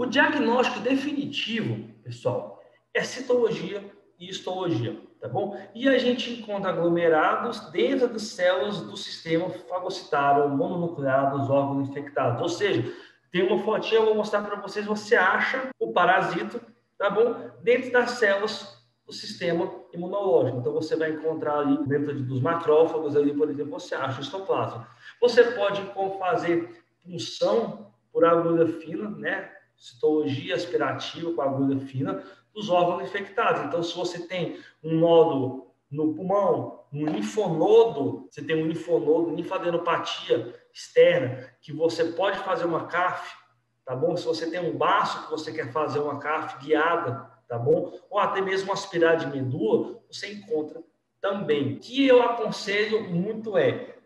O diagnóstico definitivo, pessoal, é citologia e histologia, tá bom? E a gente encontra aglomerados dentro das células do sistema fagocitário mononuclear dos órgãos infectados. Ou seja, tem uma fotinha, eu vou mostrar para vocês, você acha o parasito, tá bom? Dentro das células do sistema imunológico. Então, você vai encontrar ali, dentro dos macrófagos, ali, por exemplo, você acha o histoplasma. Você pode fazer punção por agulha fina, né? Citologia aspirativa com agulha fina, dos órgãos infectados. Então, se você tem um nódulo no pulmão, um linfonodo, você tem um linfonodo, linfadenopatia externa, que você pode fazer uma CAF, tá bom? Se você tem um baço que você quer fazer uma CAF guiada, tá bom? Ou até mesmo aspirar de medula, você encontra também. O que eu aconselho muito é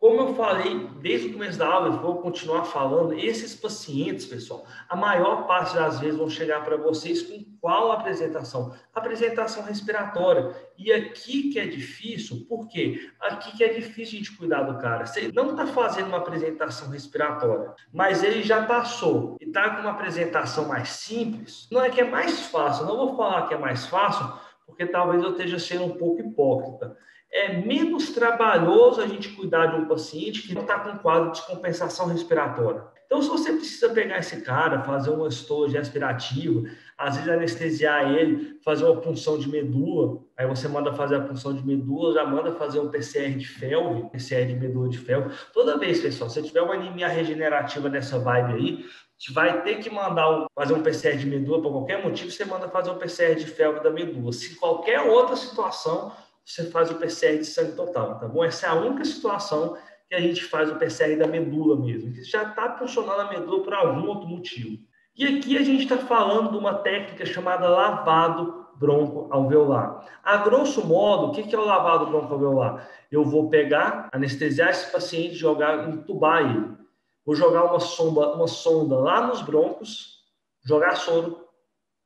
como eu falei desde o começo da aula, vou continuar falando, esses pacientes, pessoal, a maior parte das vezes vão chegar para vocês com qual apresentação? Apresentação respiratória. E aqui que é difícil, por quê? Aqui que é difícil a gente cuidar do cara. Você não está fazendo uma apresentação respiratória, mas ele já passou e está com uma apresentação mais simples, não é que é mais fácil, não vou falar que é mais fácil, porque talvez eu esteja sendo um pouco hipócrita é menos trabalhoso a gente cuidar de um paciente que está com quadro de descompensação respiratória. Então, se você precisa pegar esse cara, fazer uma estoje aspirativa, às vezes anestesiar ele, fazer uma punção de medula, aí você manda fazer a punção de medula, já manda fazer um PCR de felve, PCR de medula de felve. Toda vez, pessoal, se tiver uma anemia regenerativa nessa vibe aí, gente vai ter que mandar fazer um PCR de medula por qualquer motivo, você manda fazer um PCR de felve da medula. Se qualquer outra situação, você faz o PCR de sangue total, tá bom? Essa é a única situação que a gente faz o PCR da medula mesmo, que já está funcionando a medula por algum outro motivo. E aqui a gente está falando de uma técnica chamada lavado broncoalveolar. A grosso modo, o que é o lavado broncoalveolar? Eu vou pegar, anestesiar esse paciente, jogar, entubar ele. Vou jogar uma sonda, uma sonda lá nos broncos, jogar soro,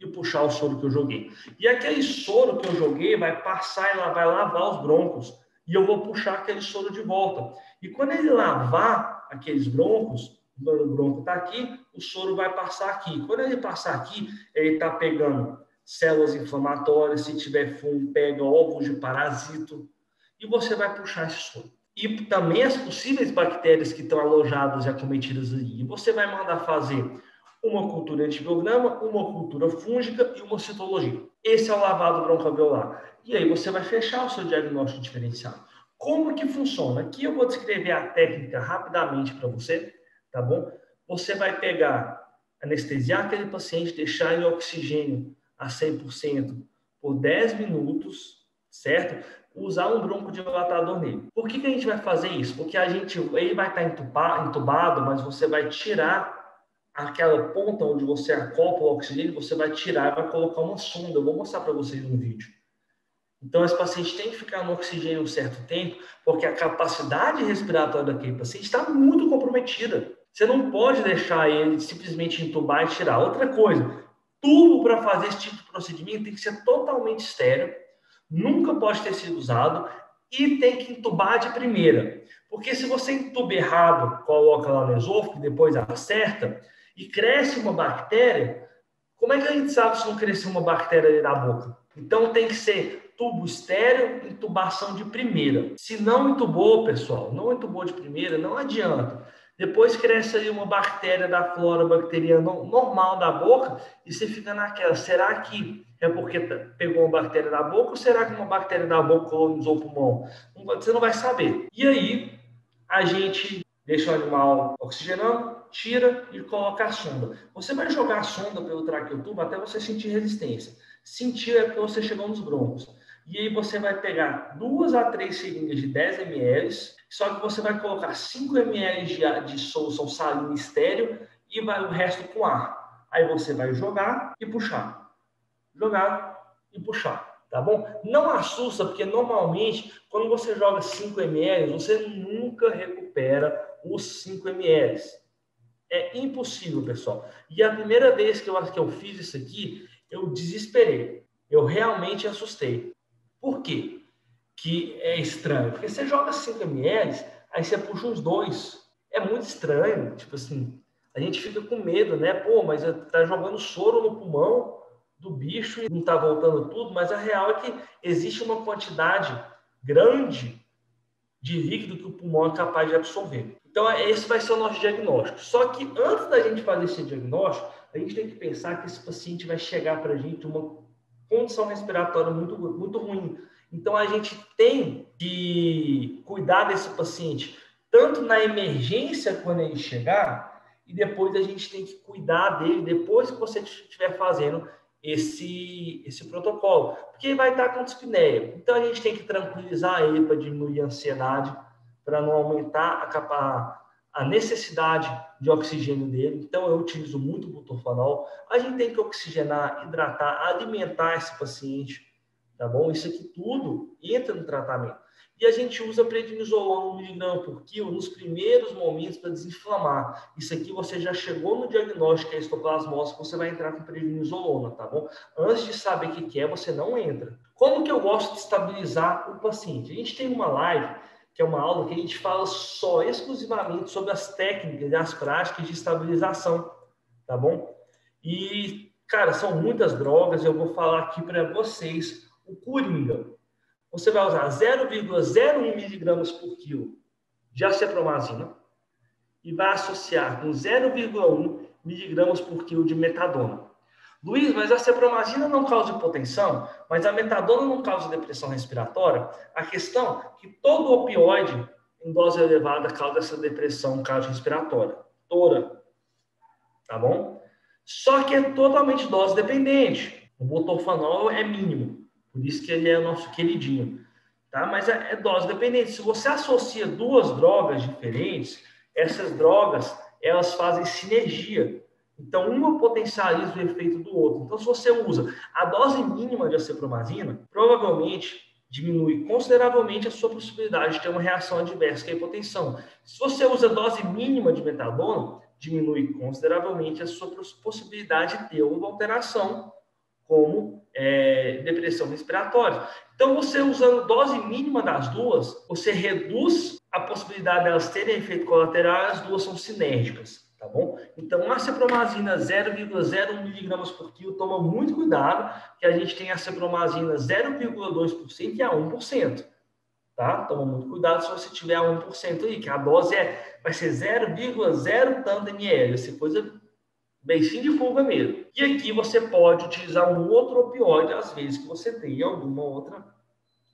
e puxar o soro que eu joguei. E aquele soro que eu joguei vai passar e vai lavar os broncos. E eu vou puxar aquele soro de volta. E quando ele lavar aqueles broncos, o bronco está aqui, o soro vai passar aqui. Quando ele passar aqui, ele está pegando células inflamatórias, se tiver fungo, pega ovos de parasito, e você vai puxar esse soro. E também as possíveis bactérias que estão alojadas e acometidas aí. E você vai mandar fazer uma cultura antibiograma, uma cultura fúngica e uma citologia. Esse é o lavado broncoalveolar. E aí você vai fechar o seu diagnóstico diferencial. Como que funciona? Aqui eu vou descrever a técnica rapidamente para você, tá bom? Você vai pegar, anestesiar aquele paciente, deixar em oxigênio a 100% por 10 minutos, certo? Usar um broncodilatador nele. Por que, que a gente vai fazer isso? Porque a gente, ele vai estar entubado, mas você vai tirar aquela ponta onde você acopla o oxigênio, você vai tirar e vai colocar uma sonda. Eu vou mostrar para vocês no vídeo. Então, esse paciente tem que ficar no oxigênio um certo tempo, porque a capacidade respiratória daquele paciente está muito comprometida. Você não pode deixar ele simplesmente entubar e tirar. Outra coisa, tubo para fazer esse tipo de procedimento tem que ser totalmente estéreo, nunca pode ter sido usado e tem que entubar de primeira. Porque se você entuba errado, coloca lá no esôfago, depois acerta, e cresce uma bactéria, como é que a gente sabe se não cresceu uma bactéria ali na boca? Então tem que ser tubo estéreo, intubação de primeira. Se não intubou, pessoal, não intubou de primeira, não adianta. Depois cresce aí uma bactéria da flora bacteriana normal da boca e você fica naquela, será que é porque pegou uma bactéria da boca ou será que uma bactéria da boca colonizou o pulmão? Você não vai saber. E aí a gente deixa o animal oxigenando, tira e coloca a sonda. Você vai jogar a sonda pelo traqueotubo até você sentir resistência. Sentir é porque você chegou nos broncos. E aí você vai pegar duas a três seringas de 10 ml, só que você vai colocar 5 ml de, de solução salina estéreo e vai o resto com ar. Aí você vai jogar e puxar. Jogar e puxar, tá bom? Não assusta, porque normalmente quando você joga 5 ml, você nunca recupera os 5 ml. É impossível, pessoal. E a primeira vez que eu, que eu fiz isso aqui, eu desesperei. Eu realmente assustei. Por quê? Que é estranho. Porque você joga 5 ml, aí você puxa uns dois. É muito estranho. Tipo assim, A gente fica com medo, né? Pô, mas tá jogando soro no pulmão do bicho e não tá voltando tudo, mas a real é que existe uma quantidade grande de líquido que o pulmão é capaz de absorver. Então, esse vai ser o nosso diagnóstico. Só que antes da gente fazer esse diagnóstico, a gente tem que pensar que esse paciente vai chegar para a gente uma condição respiratória muito, muito ruim. Então, a gente tem que cuidar desse paciente, tanto na emergência, quando ele chegar, e depois a gente tem que cuidar dele depois que você estiver fazendo esse, esse protocolo, porque ele vai estar com dispneia. Então, a gente tem que tranquilizar ele para diminuir a ansiedade, para não aumentar a, capa, a necessidade de oxigênio dele. Então, eu utilizo muito butorfanol. A gente tem que oxigenar, hidratar, alimentar esse paciente, tá bom? Isso aqui tudo entra no tratamento. E a gente usa prednisolona 1 miligrama por quilo nos primeiros momentos para desinflamar. Isso aqui você já chegou no diagnóstico que é histoplasmose, você vai entrar com prednisolona, tá bom? Antes de saber o que é, você não entra. Como que eu gosto de estabilizar o paciente? A gente tem uma live que é uma aula que a gente fala só exclusivamente sobre as técnicas e as práticas de estabilização, tá bom? E, cara, são muitas drogas, eu vou falar aqui para vocês o Coringa. Você vai usar 0,01 miligramas por quilo de acepromazina e vai associar com 0,1 miligramas por quilo de metadona. Luiz, mas a cepromazina não causa hipotensão, mas a metadona não causa depressão respiratória? A questão é que todo opioide em dose elevada causa essa depressão cardiorrespiratória. Toda. Tá bom? Só que é totalmente dose dependente. O butorfanol é mínimo. Por isso que ele é nosso queridinho. Tá? Mas é, é dose dependente. Se você associa duas drogas diferentes, essas drogas elas fazem sinergia. Então, uma potencializa o efeito do outro. Então, se você usa a dose mínima de acepromazina, provavelmente diminui consideravelmente a sua possibilidade de ter uma reação adversa, que é a hipotensão. Se você usa a dose mínima de metadona, diminui consideravelmente a sua possibilidade de ter uma alteração, como é, depressão respiratória. Então, você usando dose mínima das duas, você reduz a possibilidade delas terem efeito colateral, as duas são sinérgicas tá bom? Então, a cepromazina 0,01 miligramas por quilo, toma muito cuidado, que a gente tem a cepromazina 0,2% e a 1%, tá? Toma muito cuidado se você tiver a 1% aí, que a dose é, vai ser 0,0 tanto ml, essa coisa beicinho de fuga mesmo. E aqui você pode utilizar um outro opioide, às vezes que você tem alguma outra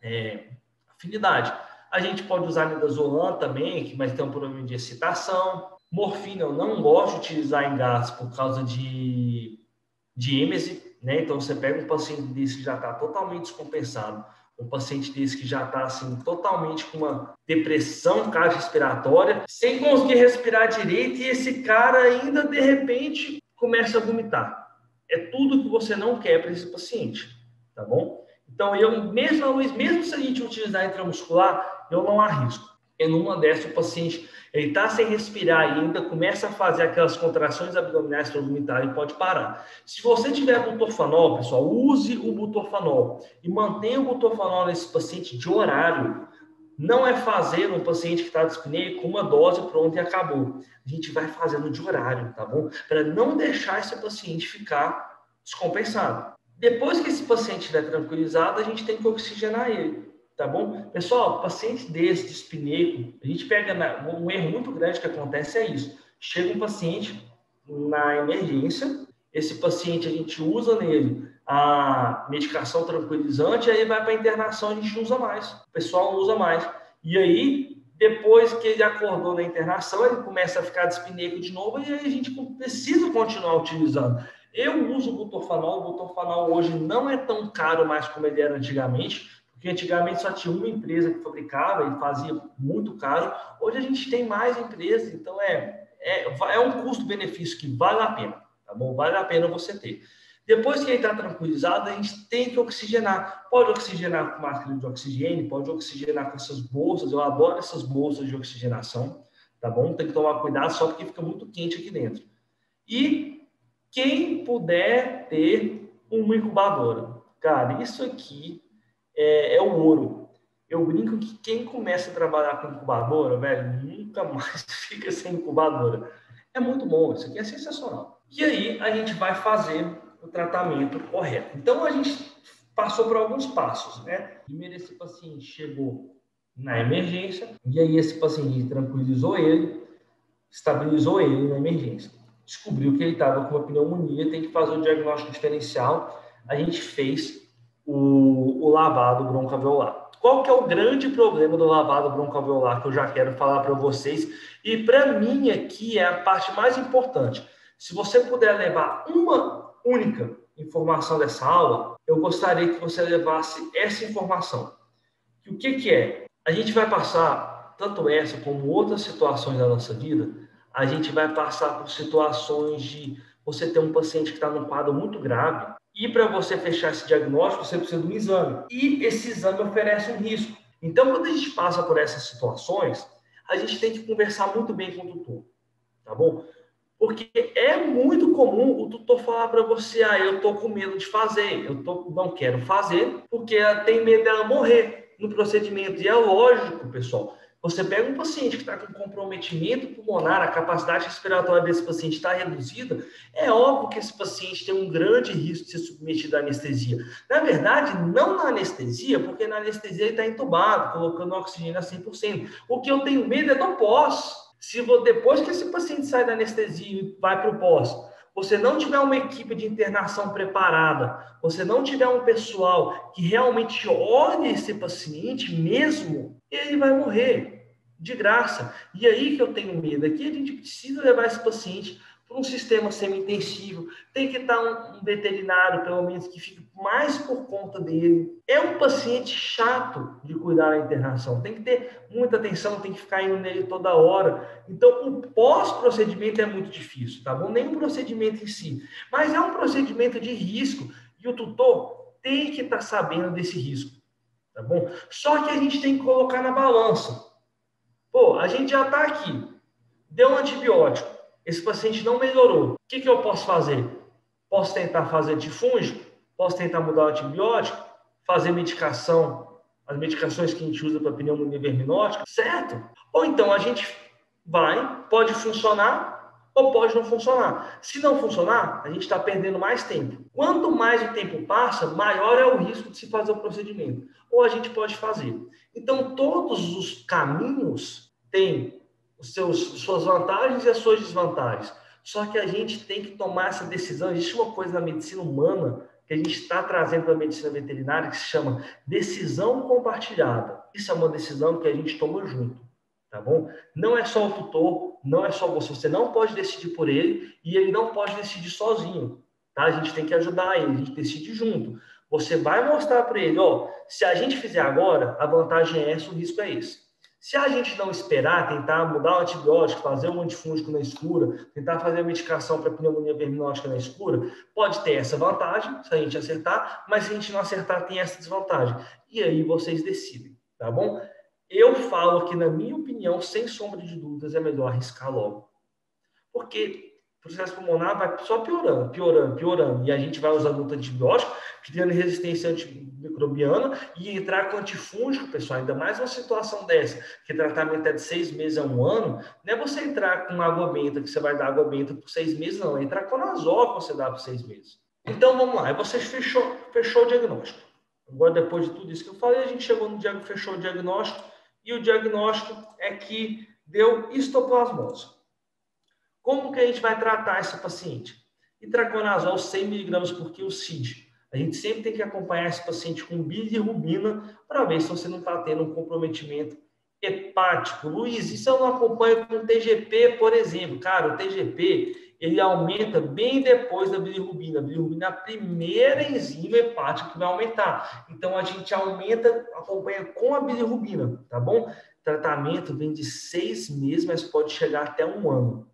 é, afinidade. A gente pode usar midazolam também, que mas tem um problema de excitação. Morfina eu não gosto de utilizar em gatos por causa de, de êmese, né? Então você pega um paciente desse que já está totalmente descompensado, um paciente desse que já está assim totalmente com uma depressão cardiorrespiratória, sem conseguir respirar direito e esse cara ainda de repente começa a vomitar. É tudo que você não quer para esse paciente, tá bom? Então eu mesmo mesmo se a gente utilizar intramuscular, eu não arrisco. E numa dessas o paciente ele está sem respirar ainda começa a fazer aquelas contrações abdominais para e pode parar. Se você tiver butorfanol, pessoal, use o butorfanol e mantenha o butorfanol nesse paciente de horário. Não é fazer um paciente que está dispneia com uma dose pronta e acabou. A gente vai fazendo de horário, tá bom? Para não deixar esse paciente ficar descompensado. Depois que esse paciente estiver tranquilizado, a gente tem que oxigenar ele tá bom? Pessoal, paciente desse, de espineico, a gente pega na, um erro muito grande que acontece é isso. Chega um paciente na emergência, esse paciente a gente usa nele a medicação tranquilizante, aí vai para internação, a gente não usa mais. O pessoal não usa mais. E aí, depois que ele acordou na internação, ele começa a ficar de de novo e aí a gente precisa continuar utilizando. Eu uso o butorfanol, o butorfanol hoje não é tão caro mais como ele era antigamente, porque antigamente só tinha uma empresa que fabricava e fazia muito caro. Hoje a gente tem mais empresas, então é, é, é um custo-benefício que vale a pena, tá bom? Vale a pena você ter. Depois que ele está tranquilizado, a gente tem que oxigenar. Pode oxigenar com máscara de oxigênio, pode oxigenar com essas bolsas. Eu adoro essas bolsas de oxigenação, tá bom? Tem que tomar cuidado só porque fica muito quente aqui dentro. E quem puder ter uma incubadora. Cara, isso aqui é, é o ouro. Eu brinco que quem começa a trabalhar com incubadora, velho, nunca mais fica sem incubadora. É muito bom, isso aqui é sensacional. E aí a gente vai fazer o tratamento correto. Então a gente passou por alguns passos, né? Primeiro esse paciente chegou na emergência e aí esse paciente tranquilizou ele, estabilizou ele na emergência. Descobriu que ele estava com uma pneumonia, tem que fazer o diagnóstico diferencial. A gente fez o, o lavado broncoalveolar. Qual que é o grande problema do lavado broncoalveolar que eu já quero falar para vocês? E para mim aqui é a parte mais importante. Se você puder levar uma única informação dessa aula, eu gostaria que você levasse essa informação. o que, que é? A gente vai passar, tanto essa como outras situações da nossa vida, a gente vai passar por situações de você ter um paciente que está num quadro muito grave e para você fechar esse diagnóstico, você precisa de um exame. E esse exame oferece um risco. Então, quando a gente passa por essas situações, a gente tem que conversar muito bem com o tutor, tá bom? Porque é muito comum o tutor falar para você, ah, eu tô com medo de fazer, eu tô, não quero fazer, porque tem medo dela morrer no procedimento. E é lógico, pessoal, você pega um paciente que está com comprometimento pulmonar, a capacidade respiratória desse paciente está reduzida, é óbvio que esse paciente tem um grande risco de ser submetido à anestesia. Na verdade, não na anestesia, porque na anestesia ele está entubado, colocando oxigênio a 100%. O que eu tenho medo é do pós. Se depois que esse paciente sai da anestesia e vai para o pós, você não tiver uma equipe de internação preparada, você não tiver um pessoal que realmente olhe esse paciente mesmo, ele vai morrer de graça. E aí que eu tenho medo, aqui a gente precisa levar esse paciente para um sistema semi-intensivo, tem que estar um, veterinário, pelo menos, que fique mais por conta dele. É um paciente chato de cuidar da internação, tem que ter muita atenção, tem que ficar indo nele toda hora. Então, o pós-procedimento é muito difícil, tá bom? Nem o procedimento em si, mas é um procedimento de risco e o tutor tem que estar sabendo desse risco, tá bom? Só que a gente tem que colocar na balança. Pô, a gente já está aqui, deu um antibiótico esse paciente não melhorou. O que, que eu posso fazer? Posso tentar fazer antifúngico? Posso tentar mudar o antibiótico? Fazer medicação, as medicações que a gente usa para pneumonia verminótica? Certo? Ou então a gente vai, pode funcionar ou pode não funcionar. Se não funcionar, a gente está perdendo mais tempo. Quanto mais o tempo passa, maior é o risco de se fazer o procedimento. Ou a gente pode fazer. Então, todos os caminhos têm os seus, suas vantagens e as suas desvantagens. Só que a gente tem que tomar essa decisão. Existe uma coisa na medicina humana que a gente está trazendo para a medicina veterinária que se chama decisão compartilhada. Isso é uma decisão que a gente toma junto, tá bom? Não é só o tutor, não é só você. Você não pode decidir por ele e ele não pode decidir sozinho, tá? A gente tem que ajudar ele, a gente decide junto. Você vai mostrar para ele, ó, se a gente fizer agora, a vantagem é essa, o risco é esse. Se a gente não esperar, tentar mudar o antibiótico, fazer um antifúngico na escura, tentar fazer a medicação para pneumonia verminótica na escura, pode ter essa vantagem, se a gente acertar, mas se a gente não acertar, tem essa desvantagem. E aí vocês decidem, tá bom? Eu falo que, na minha opinião, sem sombra de dúvidas, é melhor arriscar logo. Porque processo pulmonar vai só piorando, piorando, piorando. E a gente vai usando muito antibiótico, criando resistência antimicrobiana e entrar com antifúngico, pessoal. Ainda mais uma situação dessa, que tratamento é de seis meses a um ano, não é você entrar com água benta, que você vai dar água benta por seis meses, não. É entrar com anazol que você dá por seis meses. Então, vamos lá. Aí você fechou, fechou o diagnóstico. Agora, depois de tudo isso que eu falei, a gente chegou no diagnóstico, fechou o diagnóstico, e o diagnóstico é que deu histoplasmose. Como que a gente vai tratar esse paciente? Itraconazol 100 mg por quilo CID. A gente sempre tem que acompanhar esse paciente com bilirrubina para ver se você não está tendo um comprometimento hepático. Luiz, isso eu não acompanho com TGP, por exemplo. Cara, o TGP, ele aumenta bem depois da bilirrubina. A bilirrubina é a primeira enzima hepática que vai aumentar. Então, a gente aumenta, acompanha com a bilirrubina, tá bom? Tratamento vem de seis meses, mas pode chegar até um ano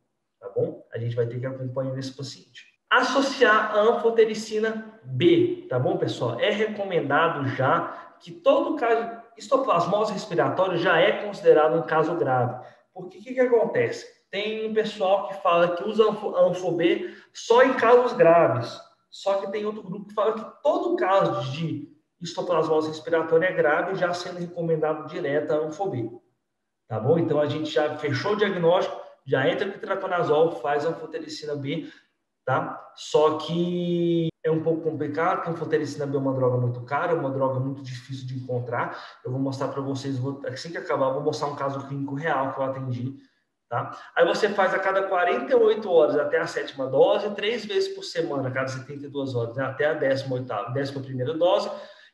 bom? A gente vai ter que acompanhar esse paciente. Associar a anfotericina B, tá bom, pessoal? É recomendado já que todo caso, histoplasmose respiratória já é considerado um caso grave. Porque o que, que acontece? Tem um pessoal que fala que usa anfo-B só em casos graves. Só que tem outro grupo que fala que todo caso de histoplasmose respiratória é grave, já sendo recomendado direto a anfo-B. Tá bom? Então a gente já fechou o diagnóstico, já entra com traconazol, faz anfotericina B, tá? Só que é um pouco complicado, porque a anfotericina B é uma droga muito cara, uma droga muito difícil de encontrar. Eu vou mostrar para vocês, vou, assim que acabar, vou mostrar um caso clínico real que eu atendi, tá? Aí você faz a cada 48 horas até a sétima dose, três vezes por semana, a cada 72 horas, né? até a 18ª, décima primeira dose,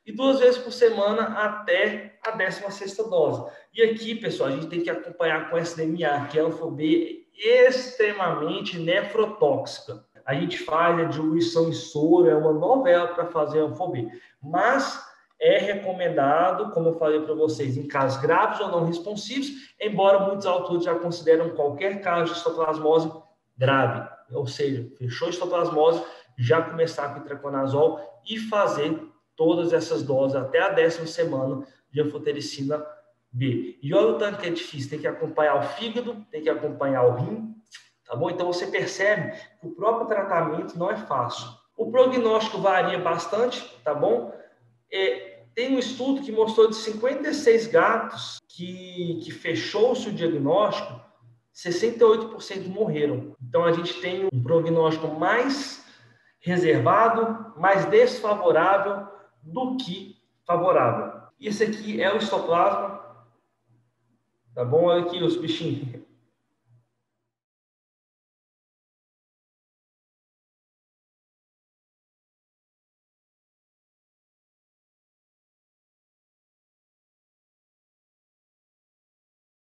e duas vezes por semana até a 16 dose. E aqui, pessoal, a gente tem que acompanhar com SDMA, que é uma FOB extremamente nefrotóxica. A gente faz a diluição em soro, é uma novela para fazer a FOB. Mas é recomendado, como eu falei para vocês, em casos graves ou não responsivos, embora muitos autores já consideram qualquer caso de histoplasmose grave. Ou seja, fechou histoplasmose, já começar com itraconazol e fazer todas essas doses até a décima semana de anfotericina B. E olha o tanto que é difícil, tem que acompanhar o fígado, tem que acompanhar o rim, tá bom? Então você percebe que o próprio tratamento não é fácil. O prognóstico varia bastante, tá bom? É, tem um estudo que mostrou de 56 gatos que, que fechou-se o diagnóstico, 68% morreram. Então a gente tem um prognóstico mais reservado, mais desfavorável do que favorável. Esse aqui é o histoplasma, tá bom? Olha aqui os bichinhos.